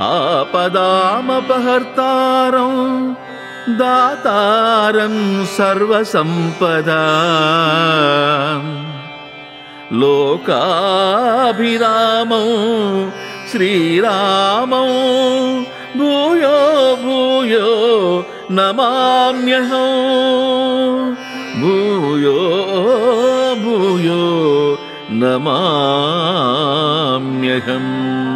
आपदामपहर्तारं दातारं सर्वसम्पदा। लोकाभिरामौ श्रीरामौ भूयो भूयो नमाम्यहौ। भूयो भूयो नमाम्यहम्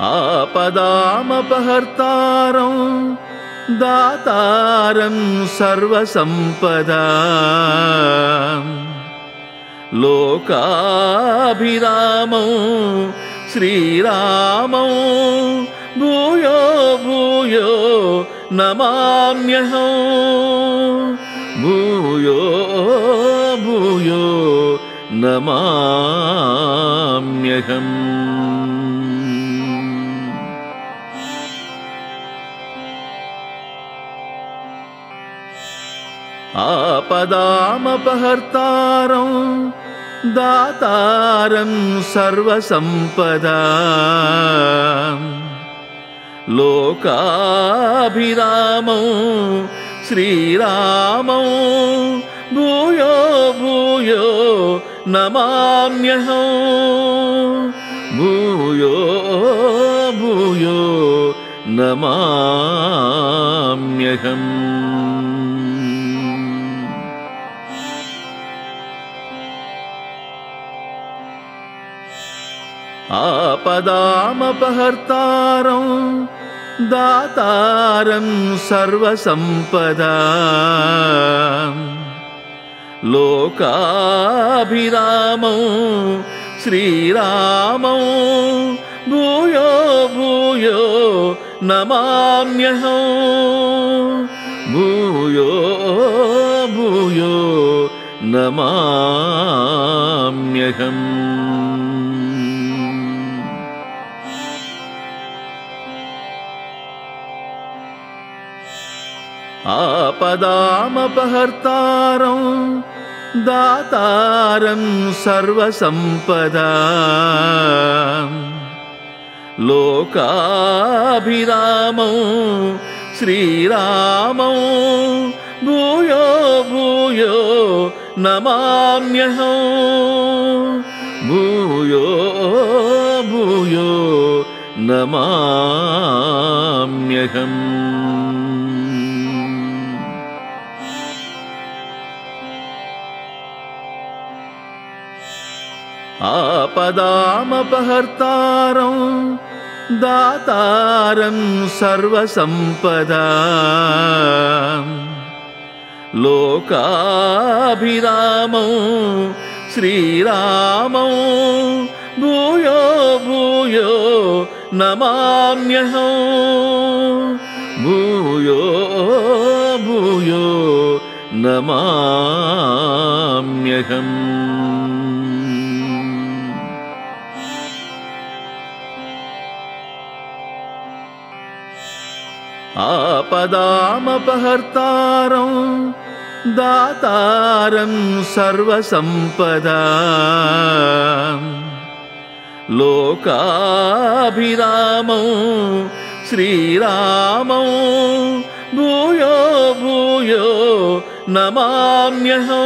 आपदामपहर्तारं दातारं सर्वसम्पदा। लोकाभिरामौ श्रीरामौ भूयो भूयो नमाम्यहौ। भूयो भूयो नमाम्यहम् आपदामपहर्तारं दातारं सर्वसम्पदा। लोकाभिरामौ श्रीरामौ भूयो भूयो नमाम्यहौ। भूयो भूयो नमाम्यहम् आपदामपहर्तारं दातारं सर्वसम्पदा। लोकाभिरामौ श्रीरामौ भूयो भूयो नमाम्यहौ। भूयो भूयो नमाम्यहम् आपदामपहर्तारं दातारं सर्वसम्पदा। लोकाभिरामौ श्रीरामौ भूयो भूयो नमाम्यहौ। भूयो भूयो नमाम्यहम् आपदामपहर्तारं दातारं सर्वसम्पदा। लोकाभिरामौ श्रीरामौ भूयो भूयो नमाम्यहौ। भूयो भूयो नमाम्यहम् आपदामपहर्तारं दातारं सर्वसम्पदा। लोकाभिरामौ श्रीरामौ भूयो भूयो नमाम्यहौ।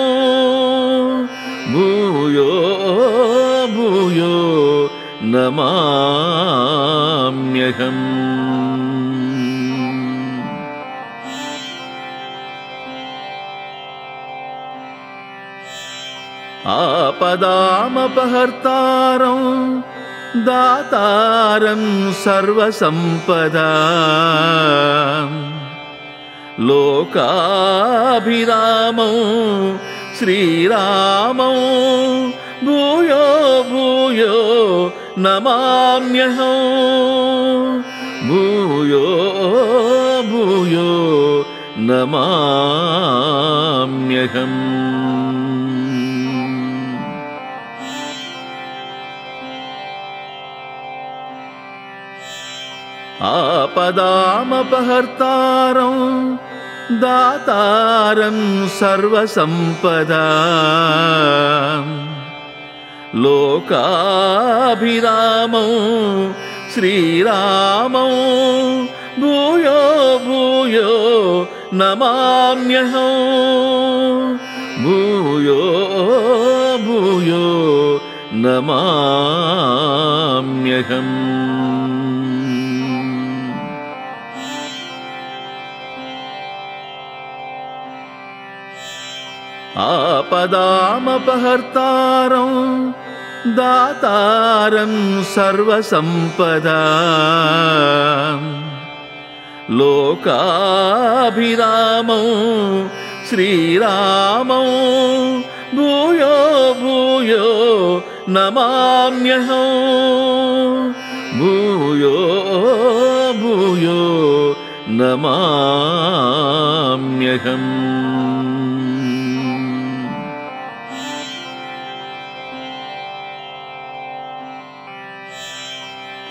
भूयो भूयो नमाम्यहम् आपदामपहर्तारं दातारं सर्वसम्पदा। लोकाभिरामौ श्रीरामौ भूयो भूयो नमाम्यहौ। भूयो भूयो नमाम्यहम् आपदामपहर्तारं दातारं सर्वसम्पदा। लोकाभिरामौ श्रीरामौ भूयो भूयो नमाम्यहौ। भूयो भूयो नमाम्यहम् आपदामपहर्तारं दातारं सर्वसम्पदा। लोकाभिरामौ श्रीरामौ भूयो भूयो नमाम्यहौ। भूयो भूयो नमाम्यहम्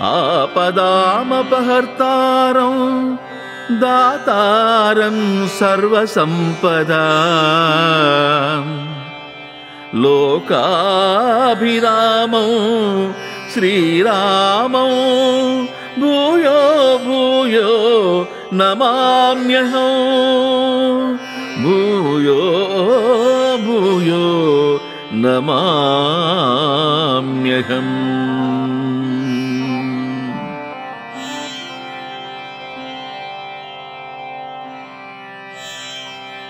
आपदामपहर्तारं दातारं सर्वसम्पदा। लोकाभिरामौ श्रीरामौ भूयो भूयो नमाम्यहौ। भूयो भूयो नमाम्यहम्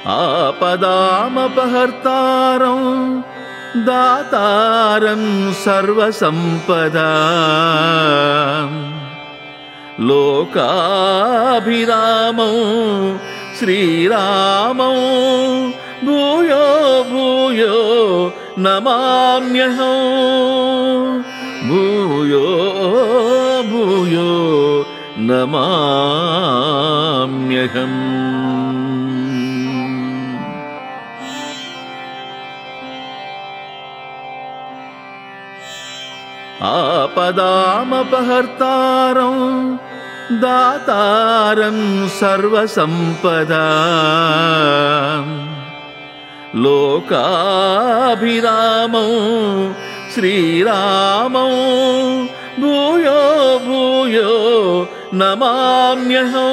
आपदामपहर्तारं दातारं सर्वसम्पदा। लोकाभिरामौ श्रीरामौ भूयो भूयो नमाम्यहौ। भूयो भूयो नमाम्यहम् आपदामपहर्तारं दातारं सर्वसम्पदा। लोकाभिरामौ श्रीरामौ भूयो भूयो नमाम्यहौ।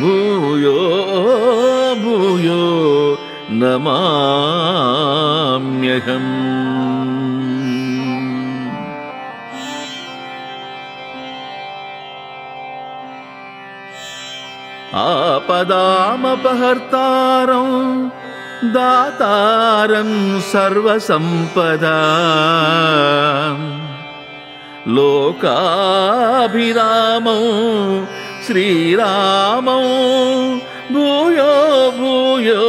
भूयो भूयो नमाम्यहम् आपदामपहर्तारं दातारं सर्वसम्पदा। लोकाभिरामौ श्रीरामौ भूयो भूयो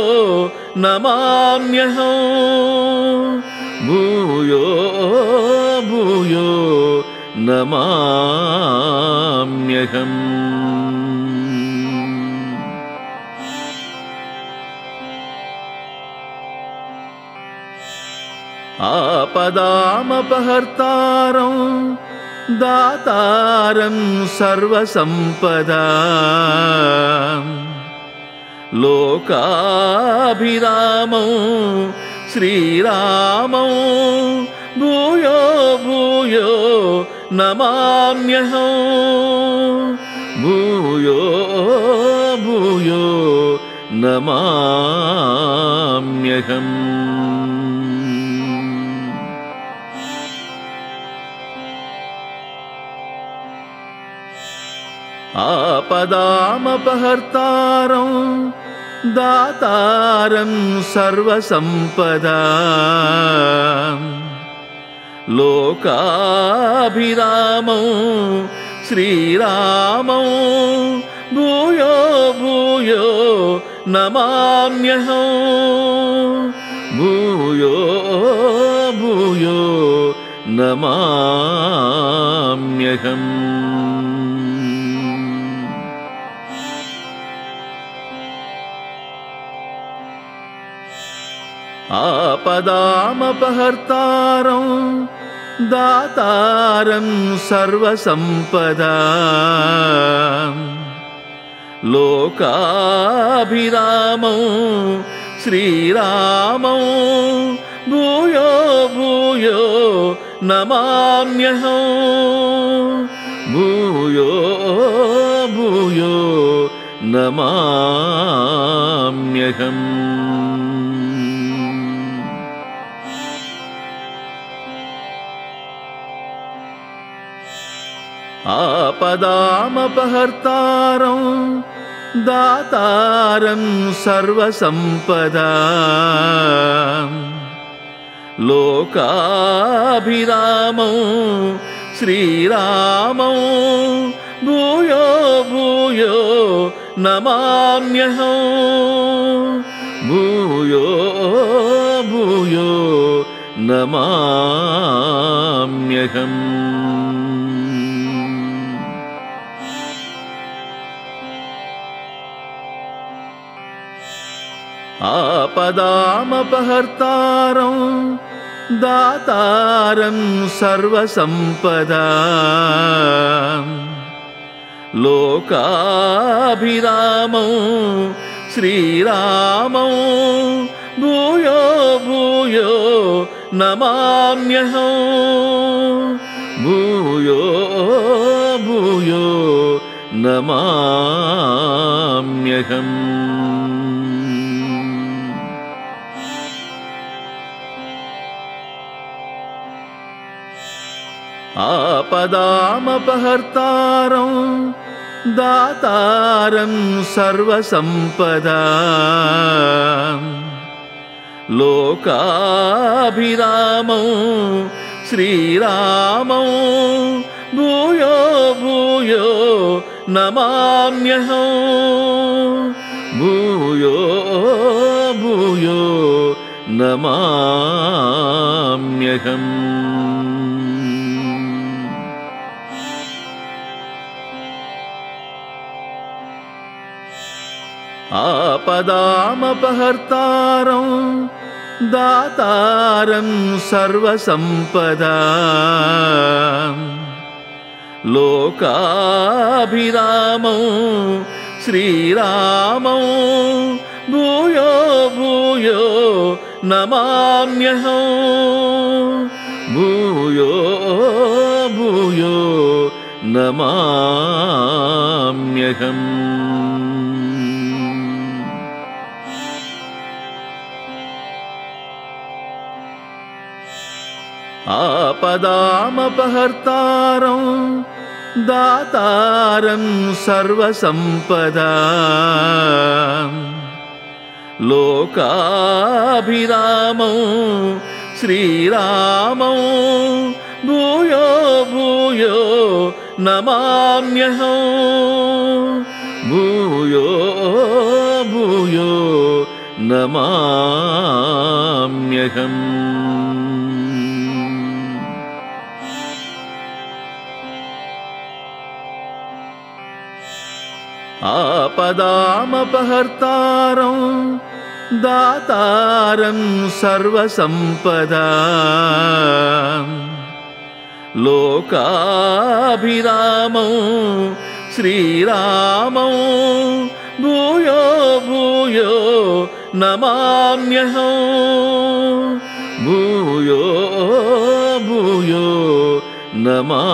नमाम्यहौ। भूयो भूयो नमाम्यहम् आपदामपहर्तारं दातारं सर्वसम्पदा लोकाभिरामौ श्रीरामौ भूयो भूयो नमाम्यहौ। भूयो भूयो नमाम्यहम् आपदामपहर्तारं दातारं सर्वसम्पदा। लोकाभिरामौ श्रीरामौ भूयो भूयो नमाम्यहौ। भूयो भूयो नमाम्यहम् आपदामपहर्तारं दातारं सर्वसम्पदा लोकाभिरामौ श्रीरामौ भूयो भूयो नमाम्यहम् भूयो भूयो नमाम्यहम् आपदामपहर्तारं दातारं सर्वसम्पदा। लोकाभिरामौ श्रीरामौ भूयो भूयो नमाम्यहम् भूयो भूयो नमाम्यहम् आपदामपहर्तारं दातारं सर्वसम्पदा लोकाभिरामौ श्रीरामौ भूयो भूयो नमाम्यहम् भूयो भूयो नमाम्यहम् आपदामपहर्तारं दातारं सर्वसम्पदा। लोकाभिरामौ श्रीरामौ भूयो भूयो नमाम्यहम् भूयो भूयो नमाम्यहम् आपदामपहर्तारं दातारं सर्वसम्पदा। लोकाभिरामौ श्रीरामौ भूयो भूयो नमाम्यहम् भूयो भूयो नमाम्यहम् आपदामपहर्तारं दातारं सर्वसम्पदा। लोकाभिरामौ श्रीरामौ भूयो भूयो नमाम्यहम् भूयो भूयो नमाम्यहम् आपदामपहर्तारं दातारं सर्वसम्पदा। लोकाभिरामौ श्रीरामौ भूयो भूयो नमाम्यहम् भूयो भूयो नमाम्यहम्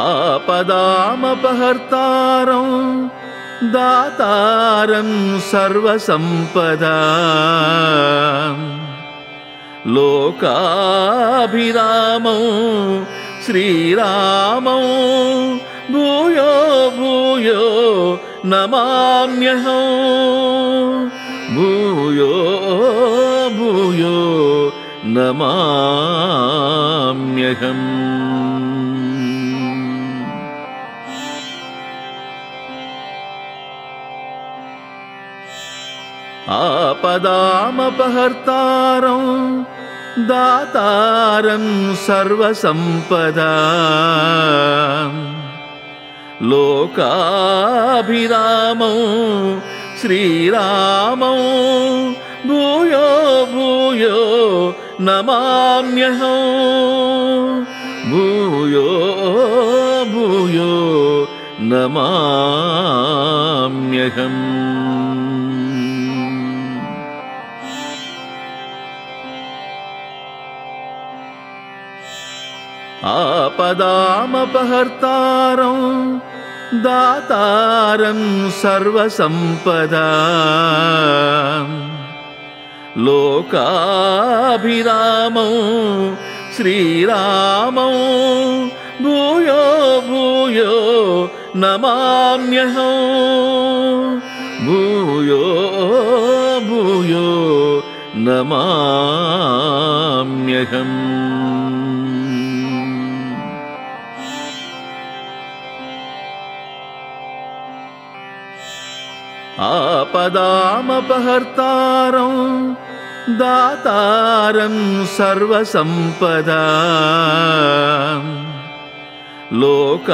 आपदामपहर्तारं दातारं सर्वसम्पदा। लोकाभिरामौ श्रीरामौ भूयो भूयो नमाम्यहम् भूयो भूयो नमाम्यहम् आपदामपहर्तारं दातारं सर्वसम्पदा। लोकाभिरामौ श्रीरामौ भूयो भूयो नमाम्यहम् भूयो भूयो नमाम्यहम् आपदामपहर्तारं दातारं सर्वसम्पदा। लोकाभिरामौ श्रीरामौ भूयो भूयो नमाम्यहम् भूयो भूयो नमाम्यहम् आपदामपहर्तारं दातारं सर्वसम्पदा। लोकाभिरामौ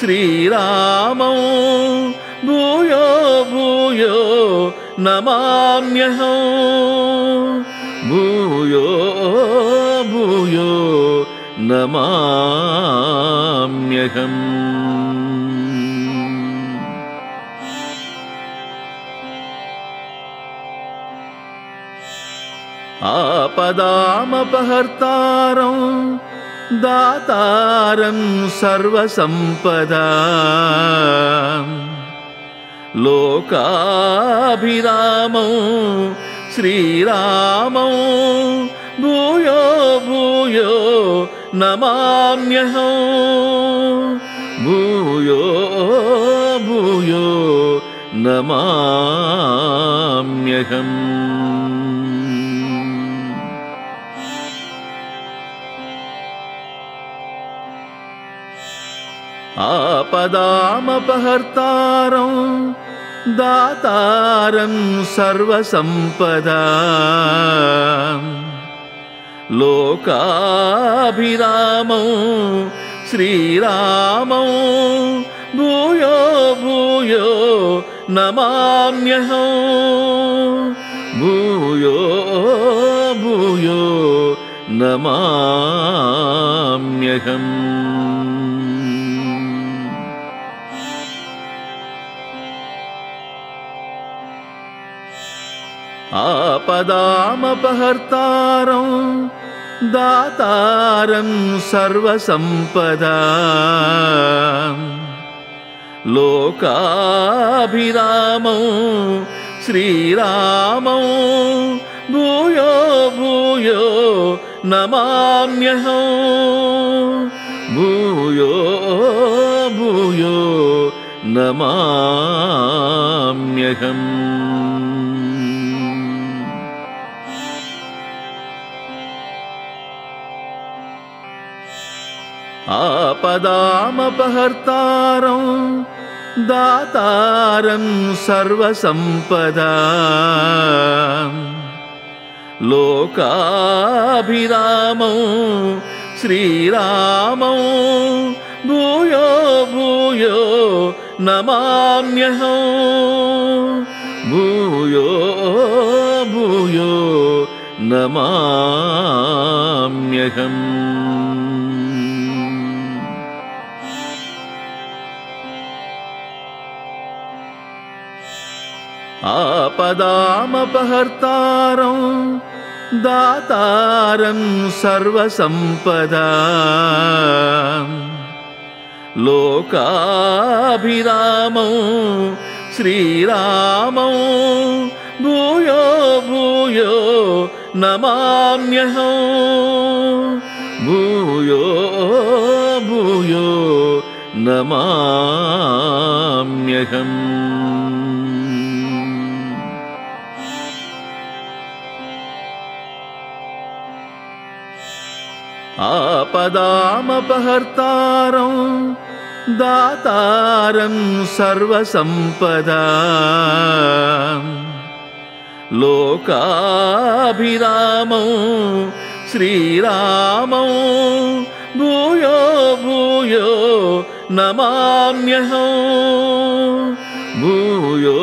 श्रीरामौ भूयो भूयो नमाम्यहम् भूयो भूयो नमाम्यहम् आपदामपहर्तारं दातारं सर्वसम्पदा। लोकाभिरामौ श्रीरामौ भूयो भूयो नमाम्यहम् भूयो भूयो नमाम्यहम् आपदामपहर्तारं दातारं सर्वसम्पदा। लोकाभिरामौ श्रीरामौ भूयो भूयो नमाम्यहम् भूयो भूयो नमाम्यहम् आपदामपहर्तारं दातारं सर्वसम्पदा लोकाभिरामौ श्रीरामौ भूयो भूयो नमाम्यहम् भूयो भूयो नमाम्यहम् आपदामपहर्तारं दातारं सर्वसम्पदा। लोकाभिरामौ श्रीरामौ भूयो भूयो नमाम्यहम् भूयो भूयो नमाम्यहम् आपदामपहर्तारं दातारं सर्वसम्पदा लोकाभिरामौ श्रीरामौ भूयो भूयो नमाम्यहम् भूयो भूयो नमाम्यहम् आपदामपहर्तारं दातारं सर्वसम्पदा। लोकाभिरामौ श्रीरामौ भूयो भूयो नमाम्यहम् भूयो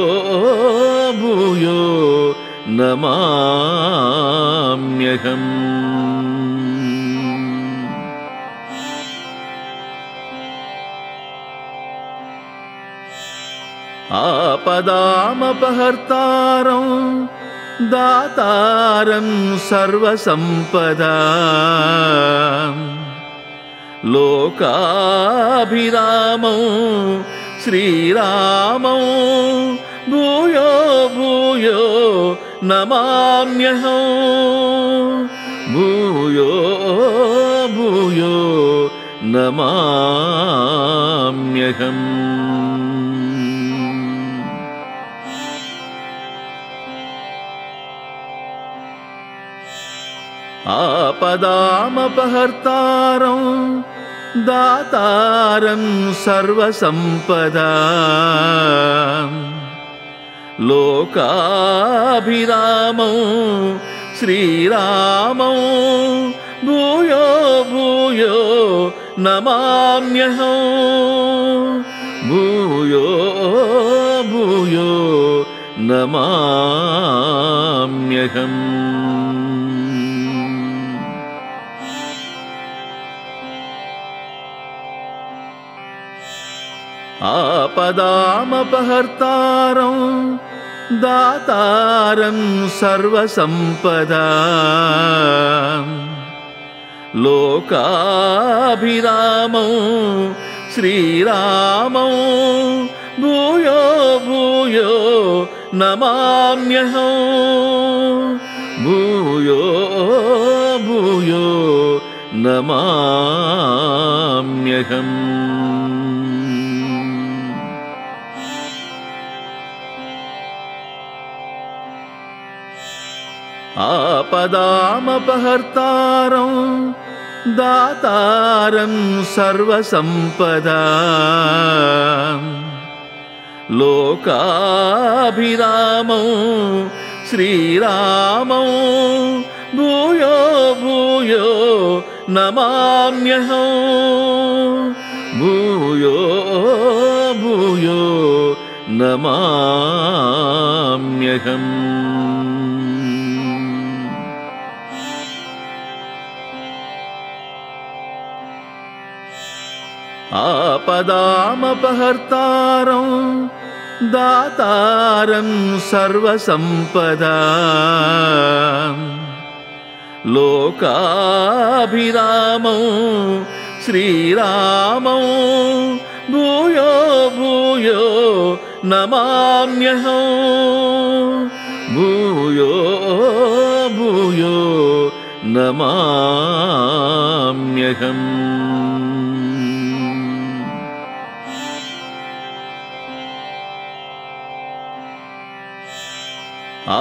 नमाम्यहम् आपदामपहर्तारं दातारं सर्वसम्पदा। लोकाभिरामौ श्रीरामौ भूयो भूयो नमाम्यहं। भूयो भूयो नमाम्यहम् आपदामपहर्तारं दातारं सर्वसम्पदा। लोकाभिरामौ श्रीरामौ भूयो भूयो नमाम्यहं। भूयो भूयो नमाम्यहम् आपदामपहर्तारं दातारं सर्वसम्पदा। लोकाभिरामौ श्रीरामौ भूयो भूयो नमाम्यहं। भूयो भूयो नमाम्यहम् आपदामपहर्तारं दातारं सर्वसम्पदा। लोकाभिरामौ श्रीरामौ भूयो भूयो नमाम्यहं। भूयो भूयो नमाम्यहम् आपदामपहर्तारं दातारं सर्वसम्पदा। लोकाभिरामौ श्रीरामौ भूयो भूयो नमाम्यहं। भूयो भूयो नमाम्यहम्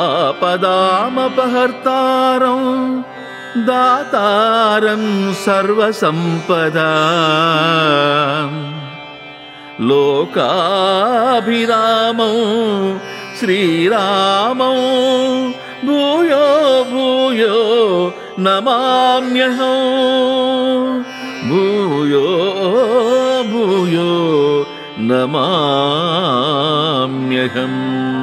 आपदामपहर्तारं दातारं सर्वसम्पदा। लोकाभिरामौ श्रीरामौ भूयो भूयो नमाम्यहं। भूयो भूयो नमाम्यहम्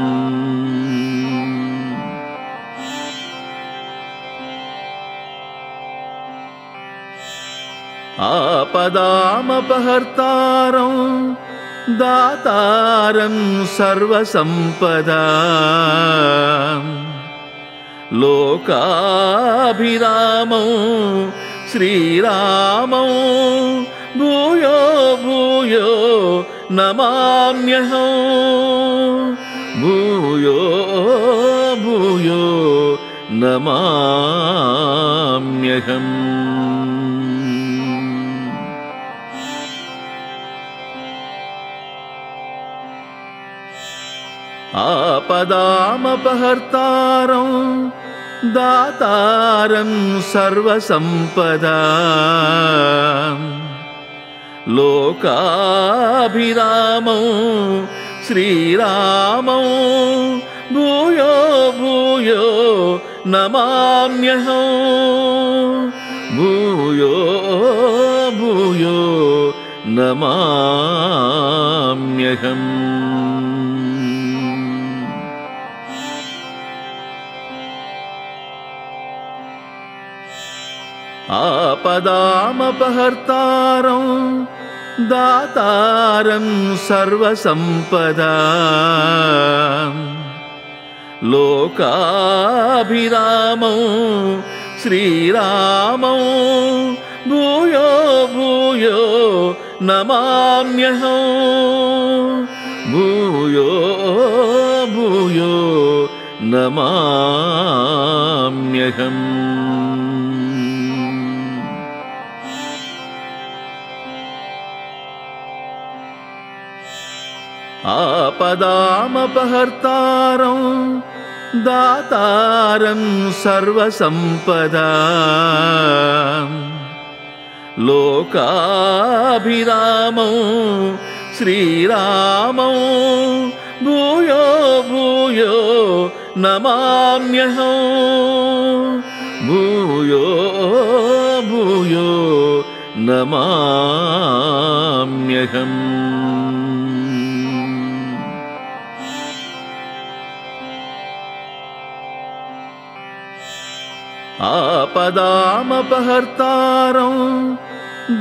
आपदामपहर्तारं दातारं सर्वसम्पदा। लोकाभिरामौ श्रीरामौ भूयो भूयो नमाम्यहं। भूयो भूयो नमाम्यहम् आपदामपहर्तारं दातारं सर्वसम्पदा। लोकाभिरामौ श्रीरामौ भूयो भूयो नमाम्यहं। भूयो भूयो नमाम्यहम् आपदामपहर्तारं दातारं सर्वसम्पदा। लोकाभिरामौ श्रीरामौ भूयो भूयो नमाम्यहम् भूयो भूयो नमाम्यहम् आपदामपहर्तारं दातारं सर्वसम्पदा। लोकाभिरामौ श्रीरामौ भूयो भूयो नमाम्यहम् भूयो भूयो नमाम्यहम् आपदामपहर्तारं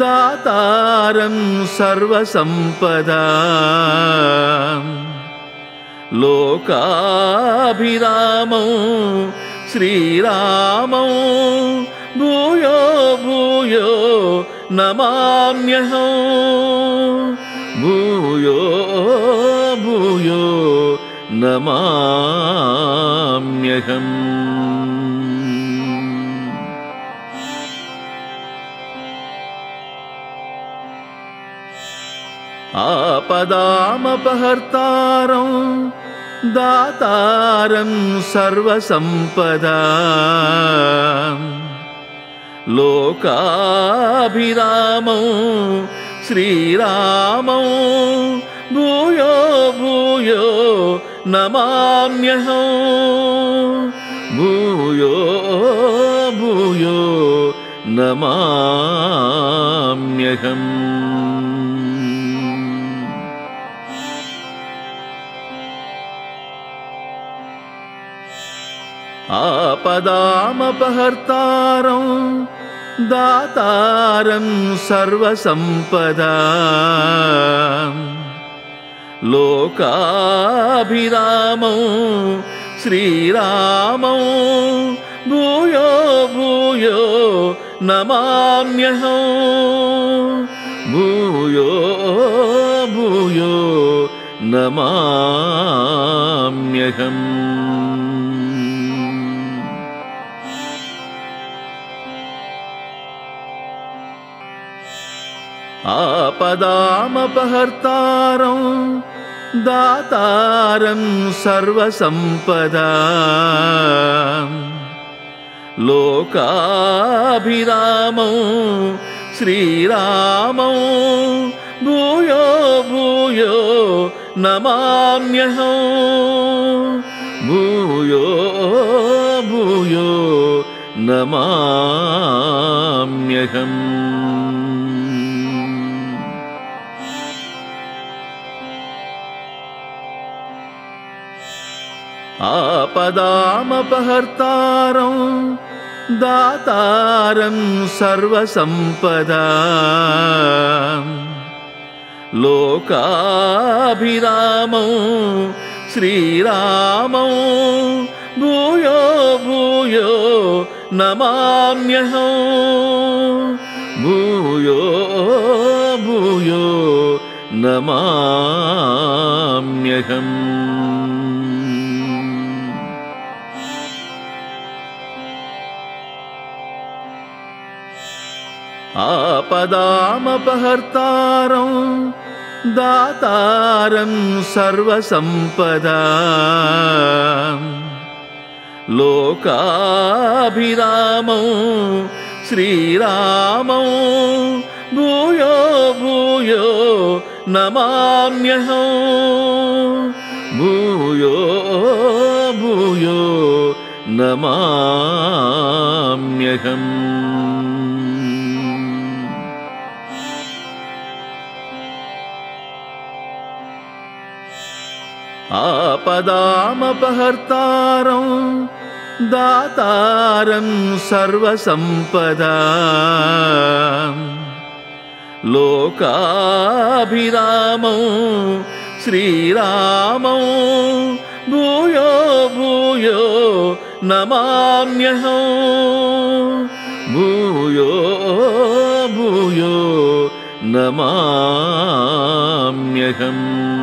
दातारं सर्वसम्पदा। लोकाभिरामौ श्रीरामौ भूयो भूयो नमाम्यहम् भूयो भूयो नमाम्यहम् आपदामपहर्तारं दातारं सर्वसम्पदा लोकाभिरामौ श्रीरामौ भूयो भूयो नमाम्यहम् भूयो भूयो नमाम्यहम् आपदामपहर्तारं दातारं सर्वसम्पदा। लोकाभिरामौ श्रीरामौ भूयो भूयो नमाम्यहम् भूयो भूयो नमाम्यहम् आपदामपहर्तारं दातारं सर्वसम्पदा लोकाभिरामौ श्रीरामौ भूयो भूयो नमाम्यहम् भूयो भूयो नमाम्यहम् आपदामपहर्तारं दातारं सर्वसम्पदा। लोकाभिरामौ श्रीरामौ भूयो भूयो नमाम्यहम् भूयो भूयो नमाम्यहम् आपदामपहर्तारं दातारं सर्वसम्पदा। लोकाभिरामौ श्रीरामौ भूयो भूयो नमाम्यहम् भूयो भूयो नमाम्यहम् आपदामपहर्तारं दातारं सर्वसम्पदा। लोकाभिरामौ श्रीरामौ भूयो भूयो नमाम्यहौ। भूयो भूयो नमाम्यहम्